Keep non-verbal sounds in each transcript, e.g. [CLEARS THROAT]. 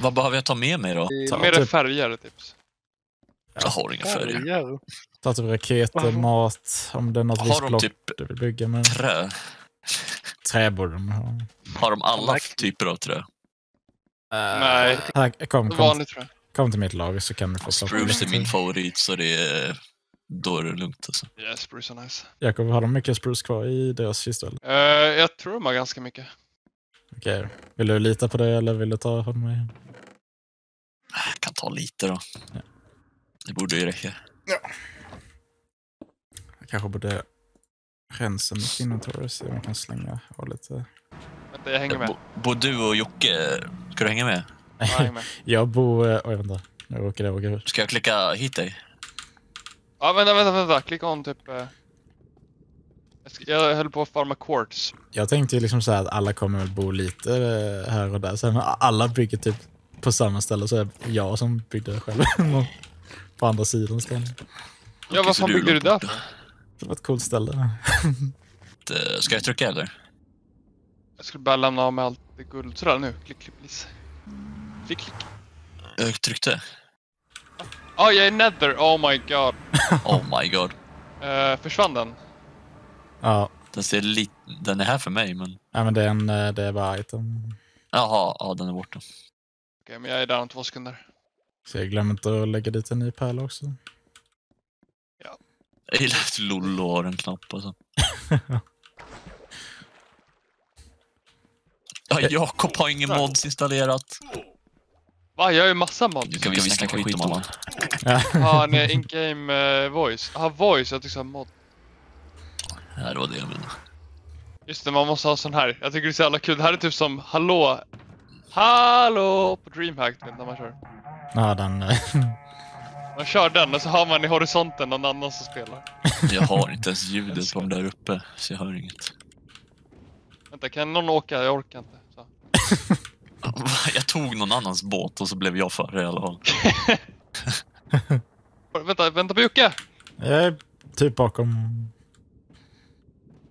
Vad behöver jag ta med mig då? Ta är med mer typ- färger tips. Jag har inga färger. färger. Ta typ raketer, mat, om det är något Har visst de block typ du vill bygga med. trä? Trä borde de ha. Har de alla typer av trä? Nej. Här, kom, kom, Vanligt jag. kom till mitt lag så kan du få plocka Spruce är min favorit så det är... Då är det lugnt alltså. Yes, Spruce är nice. Jakob, har de mycket spruce kvar i deras kista? eller? Eh, jag tror de har ganska mycket. Okej. Vill du lita på det eller vill du ta honom med? Jag kan ta lite då. Ja. Det borde ju räcka. Jag kanske borde rensa mitt inventory så jag kan slänga av lite. Vänta, jag hänger med. Bo- Bor du och Jocke, ska du hänga med? Jag med. [LAUGHS] Jag bor... eh, Oj, vänta. Nu råkade jag åka ut. Ska jag klicka hit dig? Ja, vänta, vänta, vänta. Klicka on typ... eh. Jag, ska, jag höll på att farma quartz. Jag tänkte ju liksom så här att alla kommer väl bo lite eh, här och där. Sen alla bygger typ på samma ställe så är det jag som byggde det själv. [LAUGHS] på andra sidan stället. Ja, vad fan byggde du där för? Det var ett coolt ställe. Eh, Ska jag trycka eller? Jag skulle bara lämna av med allt det guld. Sådär nu. Klick, klick, please. Klick, klick. Jag tryckte. Ja, jag är nether. Oh my god. [LAUGHS] Oh my god. Eh, försvann den? Ja, Den, ser lite... den är här för mig men... ja men det är, en, eh, det är bara item. Jaha, ja den är borta. Okej, men jag är där om två sekunder. Så jag glömmer inte att lägga dit en ny pärla också. Jag gillar att Lollo har en knapp alltså. [LAUGHS] Ja, Jakob har ingen mods installerat. Va? Jag har ju massa mods. Nu kan vi snacka skit om honom. [LAUGHS] Ja. Ja, nej, in-game eh, voice. Ja, voice. Jag tycker så här mod. Ja, det var det jag menade. Just det, man måste ha sån här. Jag tycker det är så jävla kul. Det här är typ som hallå. Hallå på DreamHack när man kör. ja, den... eh, [LAUGHS] Man kör den och så har man i horisonten någon annan som spelar. Jag har inte ens ljudet på dem där uppe, så jag hör inget. Vänta, kan någon åka? Jag orkar inte. Så. [LAUGHS] Jag tog någon annans båt och så blev jag före i alla fall. [LAUGHS] Vänta, vänta på Jocke! Jag är typ bakom...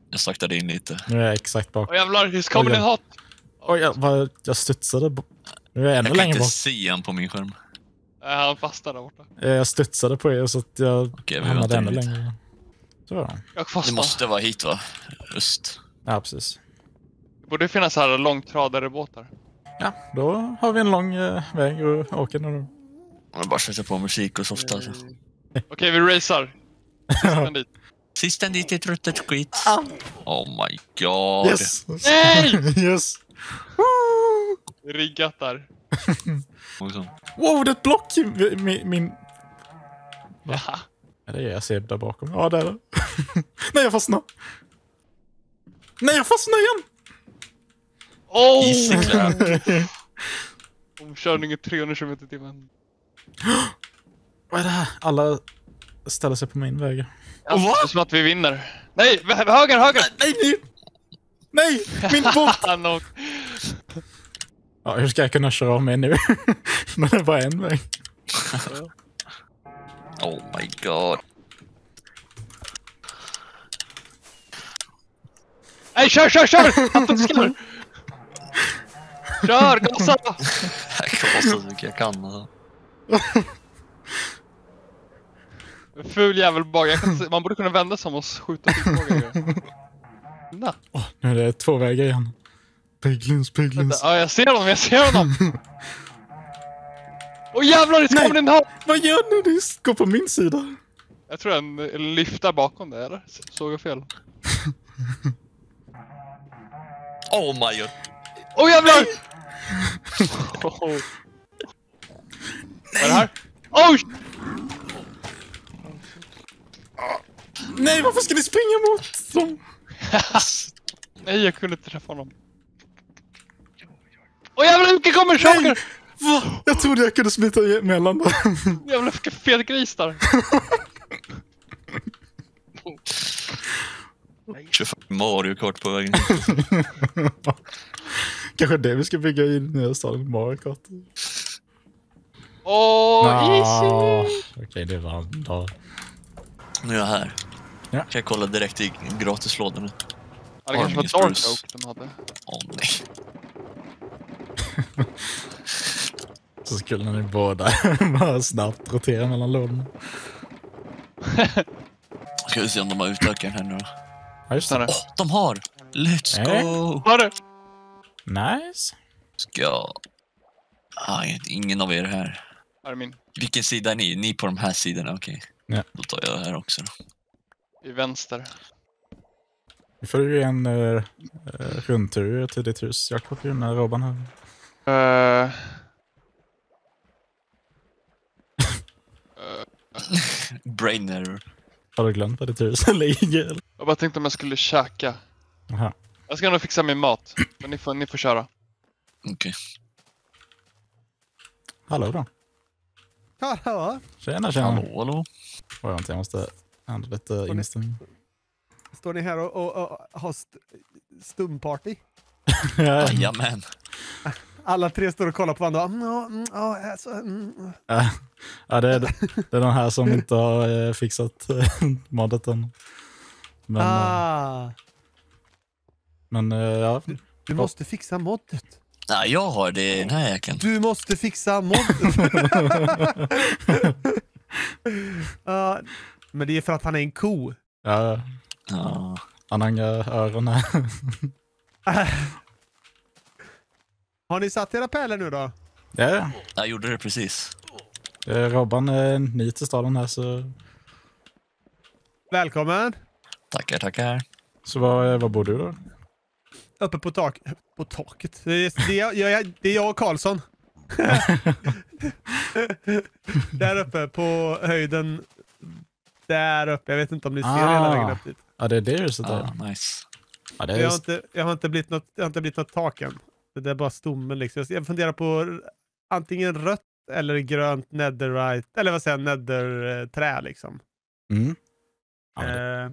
Jag saktade in lite. Nu är jag exakt bakom. Åh jävlar, he's coming Oj, in ja. hot! Oj, jag, vad, jag studsade. Nu är jag ännu Jag kan inte bak. se han på min skärm. Nej, han fastnar där borta. Jag studsade på er så att jag Okej, vi hamnade ännu längre. Så. Jag Det fastnar. måste vara hit va? Öst. Ja, precis. Det borde finnas här långtradare båtar. Ja, då har vi en lång eh, väg att åka nu. Jag bara sätter på musik och softa. Alltså. [LAUGHS] Okej, vi racear. Sisten dit. Sisten dit i truttet skit. Oh my god. Yes! Nej! [LAUGHS] yes! Riggat där. [LAUGHS] Wow, det är ett block min... min... Ja. Ja, det är jag ser där bakom. Ja, där är [LAUGHS] det. Nej, jag fastnade! Nej, jag fastnade igen! Oh! Clap. [LAUGHS] Omkörning i 300 km i timmen. [GASPS] Vad är det här? Alla ställer sig på min väg. Ja, det är som att vi vinner. Nej, höger, höger! Nej, nej! Nej! Min båt! [LAUGHS] Ja, hur ska jag kunna köra av mig nu? [LAUGHS] När det är bara en väg. Oh my god. Nej, kör, kör, kör! Anton skrämmer! [LAUGHS] Kör, gasa! Jag gasar så mycket jag kan. Alltså. Ful jävel se- Man borde kunna vända sig om och skjuta pilbågar. Nej. Åh, nu är det två vägar igen. Piglins, piglins. ja, jag ser honom, jag ser honom! [LAUGHS] Åh jävlar, det kommer en här! Vad gör ni? Ni går på min sida. Jag tror en en lyftar bakom det, eller? Såg jag fel? [LAUGHS] Oh my god. Åh jävlar! Oh. Vad är det här? Oh! Nej, varför ska ni springa mot dem? [LAUGHS] Nej, jag kunde inte träffa honom. Åh jävlar, vilken kommer! Va? Jag trodde jag kunde smita emellan. [LAUGHS] Jävlar, vilken fet gris där. [LAUGHS] 25 Mario Kart på vägen. Kanske det vi ska bygga i den nya staden Mario Kart. Åh, Nå, easy! Okej, det var en dag. Nu är jag här. Ja. Kan jag kolla direkt i gratislådan nu? Ja, det kanske var Dark. Oak de hade. Åh nej. [LAUGHS] Så skulle ni båda [LAUGHS] bara snabbt rotera mellan lådorna. [LAUGHS] Ska vi se om de har utökat den här nu då. Ja, just det. Åh, de har! Let's Nej. go! Har du? Nice. Ska... Aj, ingen av er här. Här är min. Vilken sida är ni? Ni på de här sidorna? Okej. Ja. Då tar jag det här också då. I vänster. Vi får ju en uh, rundtur till ditt hus, Jakob, ju med Robban här. Uh, [LAUGHS] Brain error. Har du glömt var ditt hus [LAUGHS] ligger? jag bara tänkte om jag skulle käka. Aha. Jag ska nog fixa min mat. Men ni får, ni får köra. Okej. Hallå då. Hallå? Tjena, tjena. Hallå, hallå. Oj, vänta, jag måste ändra lite inställning. Står ni här och, och, och har st stumparty? ja, [LAUGHS] Jajamän. [LAUGHS] Alla tre står och kollar på varandra. Mm, ja, mm, ja, alltså, mm. ja, det, är, det är den här som inte har eh, fixat eh, moddet än. Men, eh, ah, men eh, ja, du måste fixa moddet. Nej, jag har det i den här jäkeln. Du måste fixa moddet. Ja, [LAUGHS] men det är för att han är en ko. ja, Ja. han har inga öron här. [LAUGHS] Har ni satt era pärlor nu då? ja, Jag gjorde det precis. eh, Robban är ny till staden här så, Välkommen. Tackar, tackar. så var, eh, var bor du då? Uppe på, tak på taket. Det är, det, är, jag, det är jag och Karlsson. [LAUGHS] [LAUGHS] där uppe på höjden. Där uppe. Jag vet inte om ni ser hela Ah. vägen upp dit. Ja, det är det huset där. Ja, nice. Ja, det Jag har är, inte, jag har inte, blivit, något, jag har inte blivit något tak än. Det är bara stommen liksom. Jag funderar på antingen rött eller grönt netherite, eller vad säger jag, nether-trä liksom. mm. ja, det, Eh,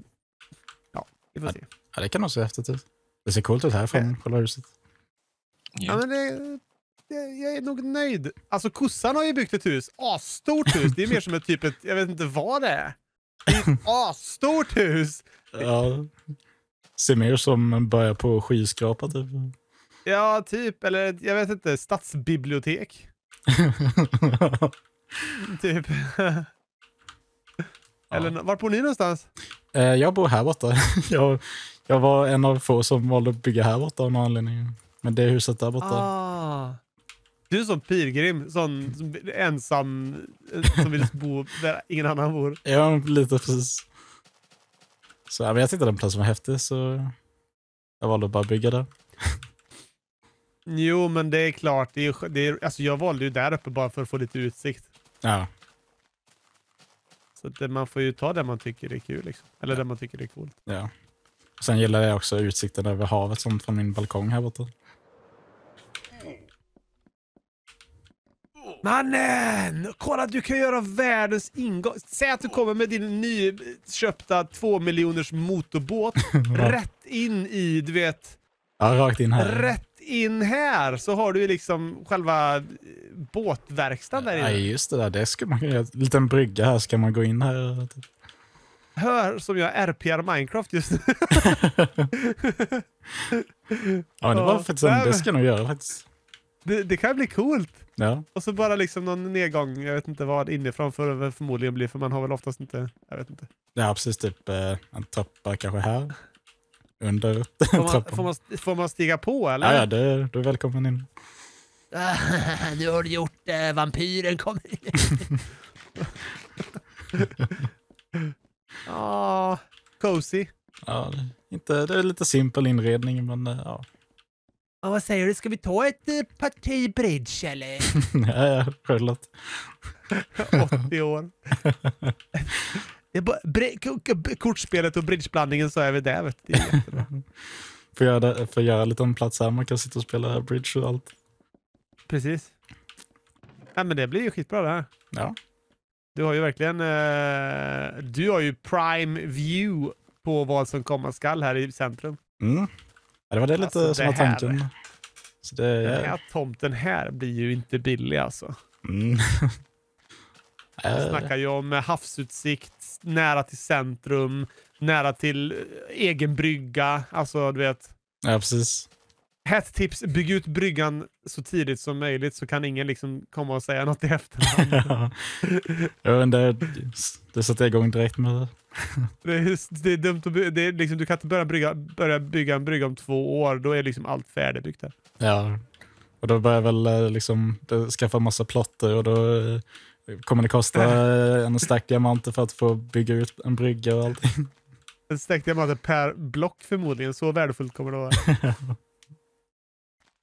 ja, vi får se. ja, det kan nog se häftigt ut. Det ser coolt ut härifrån, själva huset. Ja, Ja. men det, det, jag är nog nöjd. Alltså kossan har ju byggt ett hus. Asstort hus. Det är mer som ett typ ett, jag vet inte vad det är. Ett asstort hus. Ja, ser mer som en början på skyskrapa typ. Ja, typ. Eller jag vet inte, stadsbibliotek. [LAUGHS] Typ. Eller ja. var bor ni någonstans? Eh, Jag bor här borta. [LAUGHS] Jag, jag var en av få som valde att bygga här borta av någon anledning. Men det är huset där borta. Ah. Du är som pilgrim, sån som ensam eh, som vill bo där ingen annan bor. Ja, lite precis. Så ja, men jag tyckte den platsen var häftig så jag valde att bara bygga där. Jo, men det är klart. Det är, det är, alltså jag valde ju där uppe bara för att få lite utsikt. Ja, Så det, man får ju ta det man tycker är kul. Liksom. Eller det man tycker är coolt. ja. Sen gillar jag också utsikten över havet som från min balkong här borta. Mannen! Kolla, du kan göra världens ingång. Säg att du kommer med din nyköpta två miljoners motorbåt [LAUGHS] rätt in i, du vet, Ja, rakt in här. rätt in här så har du ju liksom själva eh, båtverkstaden där Ja, inne. just det där. Det skulle man kunna göra. En liten brygga här ska man gå in här. Typ. Hör som jag RPR Minecraft just nu. [LAUGHS] Ja, men det var Ja, faktiskt en, det ska jag nog göra faktiskt. Det, det kan bli coolt. Ja, Och så bara liksom någon nedgång, jag vet inte vad inifrån för det förmodligen blir, för man har väl oftast inte, jag vet inte. ja precis. Typ eh, en trappa kanske här. Under Får man, trappan. får man, får man stiga på eller? Ja, ja, det, du är välkommen in. [LAUGHS] nu har du gjort eh, vampyren kom [LAUGHS] Ja, cozy. Ja, det, inte, det är lite simpel inredning, men eh, ja. Ja, vad säger du, ska vi ta ett eh, parti bridge eller? ja, ja, självklart. 80 år. Det är bara, bre- k- k- kortspelet och bridgeblandningen så är vi där vet du. [LAUGHS] Får göra, det- får göra lite en plats här, man kan sitta och spela bridge och allt. Precis. Ja, men det blir ju skitbra det här. Ja, Du har ju verkligen eh, du har ju prime view på vad som komma skall här i centrum. mm. Det var det lite Alltså, som var här- tanken. Så det, Den här tomten här blir ju inte billig alltså. Mm. [LAUGHS] Vi Eh, snackar ju om eh, havsutsikt, nära till centrum, nära till eh, egen brygga. Alltså du vet, ja, precis. Hett tips, bygg ut bryggan så tidigt som möjligt så kan ingen liksom komma och säga något i efterhand. [LAUGHS] ja, det, det sätter jag igång direkt med det. [LAUGHS] det, är, det är dumt att by- det är liksom, Du kan inte börja bygga, börja bygga en brygga om två år, då är liksom allt färdigbyggt där. Ja, och då börjar väl eh, liksom skaffa massa plotter och då eh, kommer det kosta eh, en stack diamanter för att få bygga ut en brygga och allting. En stack diamanter per block förmodligen, så värdefullt kommer det vara. [LAUGHS]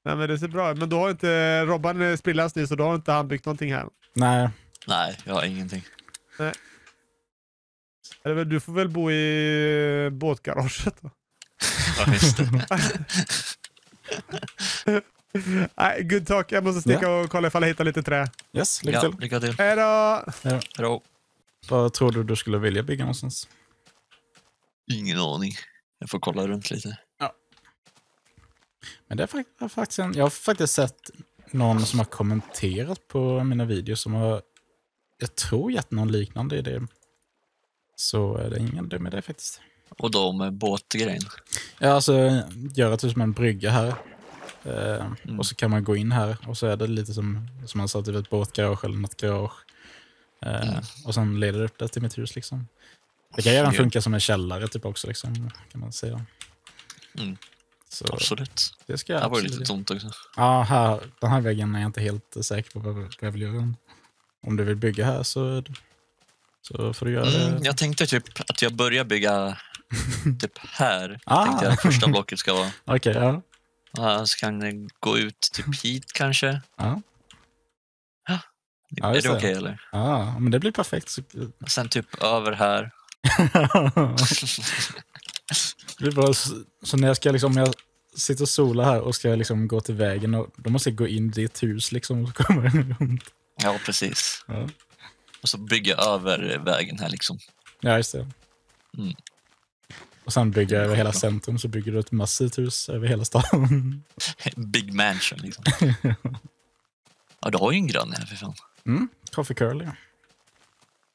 Nej men det ser bra ut, men då har inte Robban är sprillans ny så då har inte han byggt någonting här. Nej, Nej, jag har ingenting. Eller väl, du får väl bo i eh, båtgaraget då? Ja, just det. [LAUGHS] Nej, good talk. Jag måste sticka och kolla ifall jag hittar lite trä. yes, lycka ja, till. lycka till. Hejdå! Hallå. Vad tror du du skulle vilja bygga någonstans? Ingen aning. Jag får kolla runt lite. Men det är fak- är faktiskt en, jag har faktiskt sett någon som har kommenterat på mina videos som har, jag tror gett någon liknande idé. Så är det ingen dum idé faktiskt. Och då med båtgrejen. Ja, alltså göra typ som en brygga här. Eh, Och så kan man gå in här och så är det lite som, som man sa, typ ett båtgarage eller något garage. Eh, Mm. Och sen leder det upp det till mitt hus liksom. Det kan även funka som en källare typ också liksom, kan man säga. Mm. Så Absolut. det ska Det jag här var ju absolut lite tomt också. Ja, här, den här väggen är jag inte helt säker på vad jag vill göra. Om du vill bygga här så, så får du göra Mm, det. jag tänkte typ att jag börjar bygga [LAUGHS] typ här. Ah. Tänkte jag första blocket ska vara. [LAUGHS] Okej, ja. Ja, så kan det gå ut typ hit kanske. Ja. Ja, är det det. okej eller? ja, men det blir perfekt. Sen typ över här. [LAUGHS] det bara så, så när jag ska liksom, jag sitter och solar här och ska liksom gå till vägen, och, då måste jag gå in i ditt hus liksom och så kommer jag runt. Ja, precis. Ja. Och så bygga över vägen här liksom. ja, just det. Mm. Och sen bygger jag över hela centrum så bygger du ett massivt hus över hela staden. [LAUGHS] Big mansion liksom. [LAUGHS] Ja, du har ju en granne här för fan. Mm, Coffee Curly.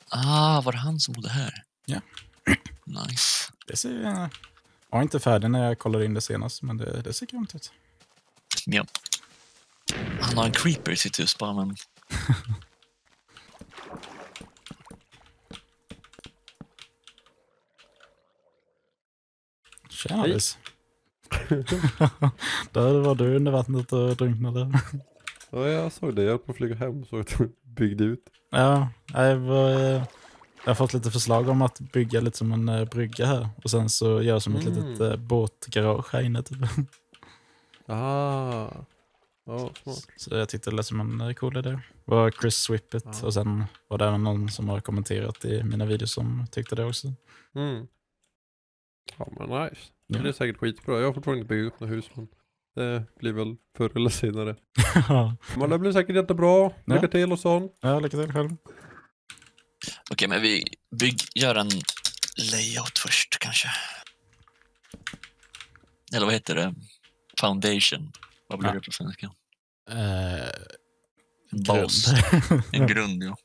Ah, var det han som bodde här? Ja. Nice. Det ser... Jag var inte färdig när jag kollade in det senast, men det, det ser grymt ut. Ja. Han har en creeper i sitt hus bara, men [LAUGHS] Tjena. Liz. [LAUGHS] Där var du under vattnet och drunknade. Ja, jag såg det. Jag höll på att flyga hem så att du byggde ut. Ja, jag, var, eh, jag har fått lite förslag om att bygga lite som en eh, brygga här. Och sen så göra som ett Mm. litet eh, båtgarage här inne. Typ. Ah. Ja, smart. Så jag tyckte det lät som en eh, cool idé. Det var Chris Swippet Ja. och sen var det även någon som har kommenterat i mina videos som tyckte det också. Mm. Ja, men nice. Det Ja. blir säkert skitbra. Jag har fortfarande inte byggt upp något hus, men det blir väl förr eller senare. [LAUGHS] Men det blir säkert jättebra. Lycka Ja. till och sånt. ja, lycka till själv. Okej, men vi bygg, gör en layout först kanske. Eller vad heter det? Foundation. Vad blir Ja. det på svenska? Eh, En bas. grund. [LAUGHS] En grund, ja.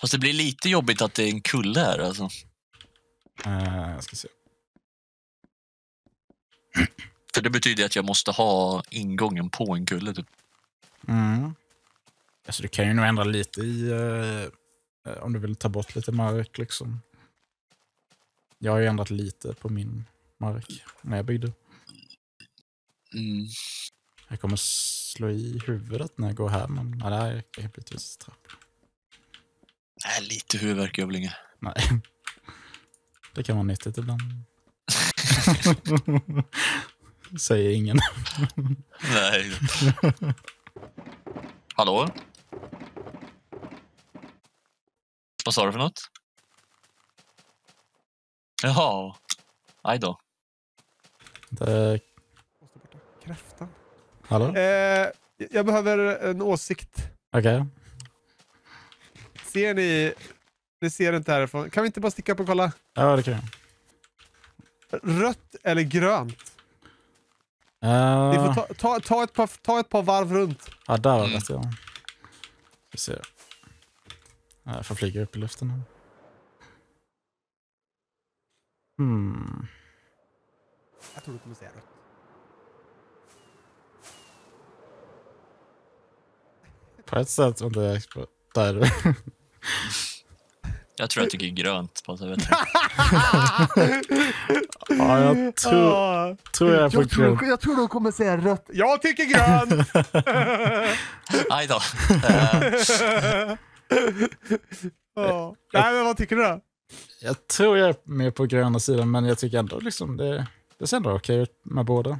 Fast det blir lite jobbigt att det är en kulle här alltså. Eh, jag ska se. [CLEARS THROAT] För det betyder att jag måste ha ingången på en kulle. Typ. Mm. Alltså, du kan ju nog ändra lite i eh, eh, om du vill ta bort lite mark. liksom. Jag har ju ändrat lite på min mark när jag byggde. Mm. Jag kommer slå i huvudet när jag går här, men ja, det här är helt trapp. Nej, lite huvudvärk gör väl inget. Nej. Det kan vara nyttigt ibland. [LAUGHS] Säger ingen. Nej. Hallå? Vad sa du för något? Jaha. Aj då. Det... Kräftan. Hallå? Eh, jag behöver en åsikt. Okej. Ser ni? Ni ser inte härifrån. Kan vi inte bara sticka upp och kolla? Ja, det kan jag. Rött eller grönt? Uh, Ni får ta, ta, ta, ett par, ta ett par varv runt. Ja, där var Mm. rätt ja. Vi ser. Eh, jag får flyga upp i luften. Hmm. Jag tror du kommer säga rött. På ett sätt, om det är där. [LAUGHS] Jag tror jag tycker grönt på så vet [LAUGHS] ja, jag tror, tror jag är på jag grönt. Tror, jag tror de kommer säga rött. Jag tycker grönt! [LAUGHS] Aj då. Eh, [LAUGHS] Ja. Nej, men vad tycker du då? Jag tror jag är mer på gröna sidan, men jag tycker ändå liksom det, det ser ändå okej ut med båda.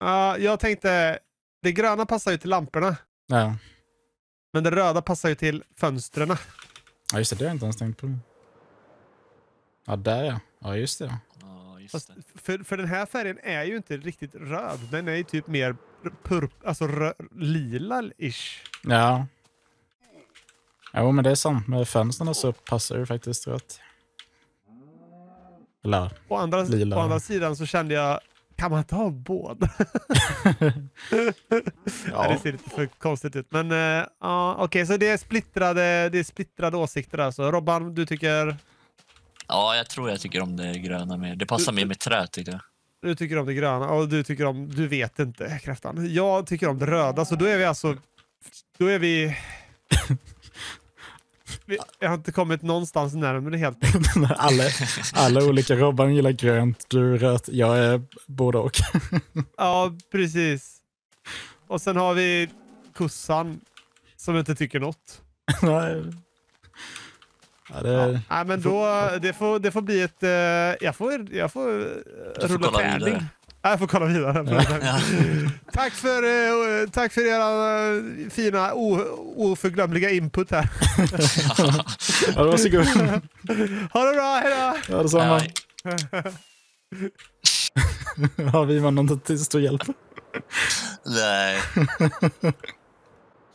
Ja, jag tänkte, det gröna passar ju till lamporna. Ja, Men det röda passar ju till fönstren. ja just det, det har jag inte ens tänkt på. Ja, där ja. Ja, just det. Ja, just det. för, för den här färgen är ju inte riktigt röd. Den är ju typ mer purp, alltså lila-ish. Ja. Jo, men det är sant. Med fönstren så passar det faktiskt rött. Eller, Å andra, Lila. å andra sidan så kände jag, kan man inte ha båda? [LAUGHS] Ja. det ser lite för konstigt ut. Men ja, okej, så det är splittrade, det är splittrade åsikter alltså. Robban, du tycker, Ja, jag tror jag tycker om det gröna mer. Det passar mer med trä tycker jag. du tycker om det gröna och du tycker om, du vet inte kräftan. Jag tycker om det röda, så då är vi alltså, då är vi... jag har inte kommit någonstans närmare helt [LAUGHS] alla, alla olika Robban gillar grönt, du rött, jag är både och. [LAUGHS] Ja, precis. Och sen har vi kossan som inte tycker något. Nej. ja, det, Ja. Nej, men då, det, får, det får bli ett... eh, jag får, jag får får rulla tärning. Jag får kolla vidare. [LAUGHS] Tack, för, eh, tack för era eh, fina o, oförglömliga input här. [LAUGHS] ja, varsågod. [LAUGHS] Ha det bra, hejdå! Ja, detsamma. Nej, Har vi man något till stor hjälp? Nej.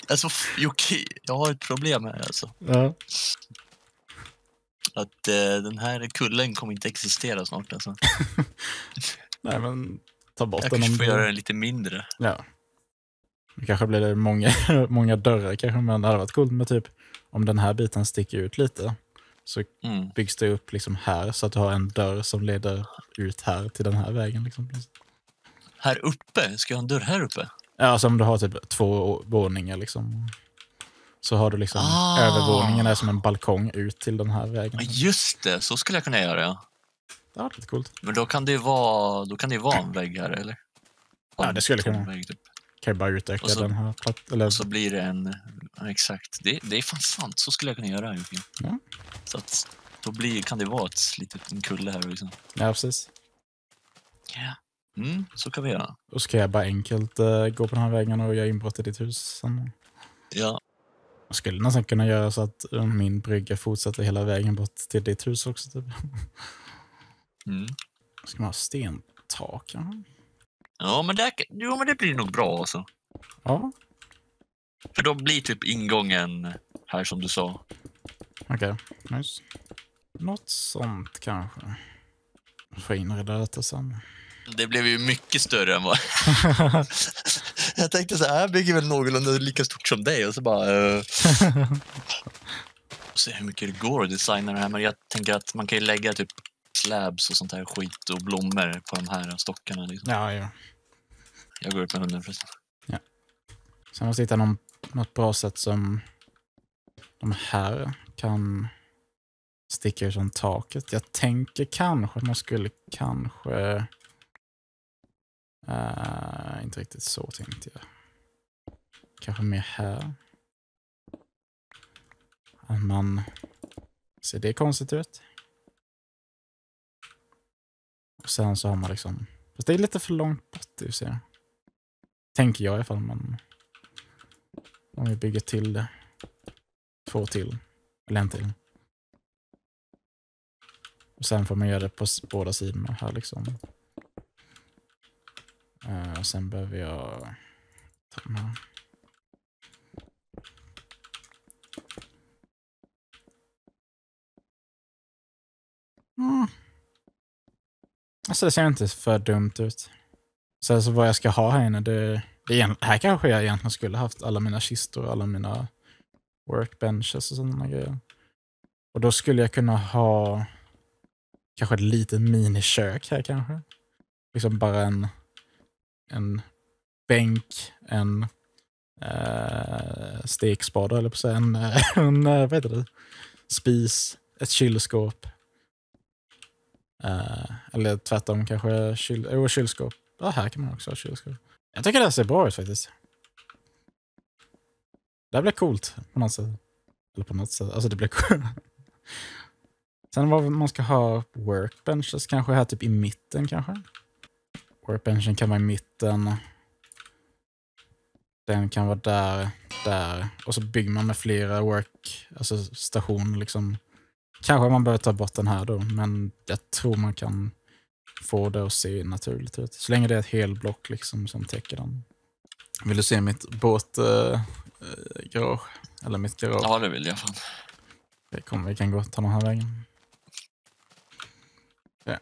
Alltså, f- Jocke, jag har ett problem här alltså. Ja. Att eh, den här kullen kommer inte existera snart alltså. Nej, men ta bort Jag den kanske om får göra den lite mindre. Ja. Det kanske blir det många, [LAUGHS] många dörrar kanske, men det hade varit coolt med typ om den här biten sticker ut lite så Mm. byggs det upp liksom här så att du har en dörr som leder ut här till den här vägen. Liksom. Här uppe? Ska jag ha en dörr här uppe? Ja, alltså om du har typ två våningar liksom. Så har du liksom Ah. övervåningen är som en balkong ut till den här vägen. Just det, så skulle jag kunna göra ja. Det hade varit coolt. Men då kan det ju vara, då kan det ju vara en vägg här eller? Ja, det skulle kunna En vara. vägg, typ. Kan ju bara utöka Och så- den här platt, eller Och så blir det en, exakt. Det, det är fan sant, så skulle jag kunna göra. Ja. Så att då blir, kan det vara ett litet en kulle här liksom. Ja, precis. Ja. Mm, så kan vi göra. Och så kan jag bara enkelt eh, gå på den här vägen och göra inbrott i ditt hus sen. Ja, Jag skulle nästan kunna göra så att eh, min brygga fortsätter hela vägen bort till ditt hus också. Typ. Mm. Ska man ha stentak? kanske? ja men, det, jo, men det blir nog bra alltså. Ja, För då blir typ ingången här som du sa. okej. Nice. Något sånt kanske. Får inreda detta sen. Det blev ju mycket större än vad... [LAUGHS] jag tänkte så här, jag bygger väl någorlunda lika stort som dig och så bara... [LAUGHS] Uh... och se hur mycket det går att designa det här. Men jag tänker att man kan ju lägga typ slabs och sånt här skit och blommor på de här stockarna. Liksom. ja, ja. Jag går upp med hunden förresten. Sen måste jag hitta någon, något bra sätt som de här kan sticka ut från taket. Jag tänker kanske att man skulle kanske... eh, inte riktigt så tänkte jag. Kanske mer här. Att man... Ser det konstigt ut? Och sen så har man liksom... Fast det är lite för långt bort i och. Tänker jag i alla fall, men... Om vi bygger till det. Två till. Eller en till. Och sen får man göra det på båda sidorna här liksom. Uh, sen behöver jag ta den här. Mm. Alltså det ser inte för dumt ut. Så alltså vad jag ska ha här inne, det, det här kanske jag egentligen skulle haft alla mina kistor, alla mina workbenches och sådana grejer. Och då skulle jag kunna ha kanske ett litet minikök här kanske. Liksom bara en, en bänk, en eh, stekspade eller på att. En, [LAUGHS] en eh, vad heter det? spis, ett kylskåp. Eh, eller tvärtom kanske kyl, oh, kylskåp. Ja, här kan man också ha kylskåp. Jag tycker det här ser bra ut faktiskt. Det här blir coolt på något sätt. Eller på något sätt. Alltså det blir coolt. [LAUGHS] Sen vad man ska ha workbenches kanske här typ i mitten kanske. Workbenchen kan vara i mitten. Den kan vara där, där. Och så bygger man med flera work, alltså stationer liksom. Kanske man behöver ta bort den här då, men jag tror man kan få det att se naturligt ut. Så länge det är ett helblock liksom som täcker den. Vill du se mitt båtgarage? Äh, garage? Eller mitt garage? Ja, det vill jag fan. Det kommer, vi kan gå ta den här vägen. Ja.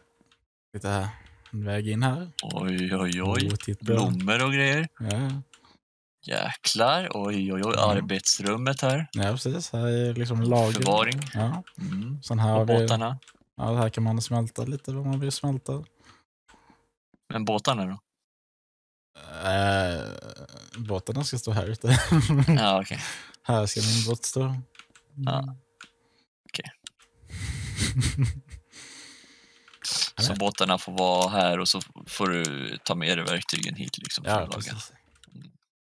Lite här. En väg in här. Oj, oj, oj. Titta. Blommor och grejer. Ja. Jäklar. Oj, oj, oj. Mm. Arbetsrummet här. ja, precis. Här är liksom lager. Förvaring. Ja. Mm. Sen här Och vi, båtarna. ja, här kan man smälta lite vad man vill smälta. Men båtarna då? Äh, båtarna ska stå här ute. [LAUGHS] Ja, okej. [LAUGHS] här ska min båt stå. Mm. Ja, okej. [LAUGHS] Ja, Så båtarna får vara här och så får du ta med dig verktygen hit liksom för Ja, att laga. precis.